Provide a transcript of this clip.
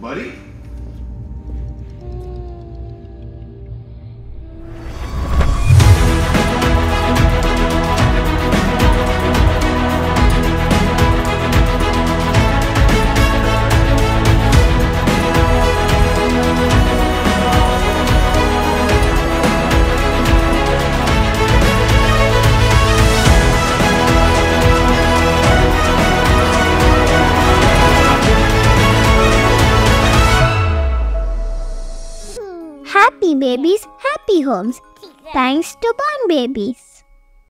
Buddy? Happy babies, happy homes. Thanks to Born Babies.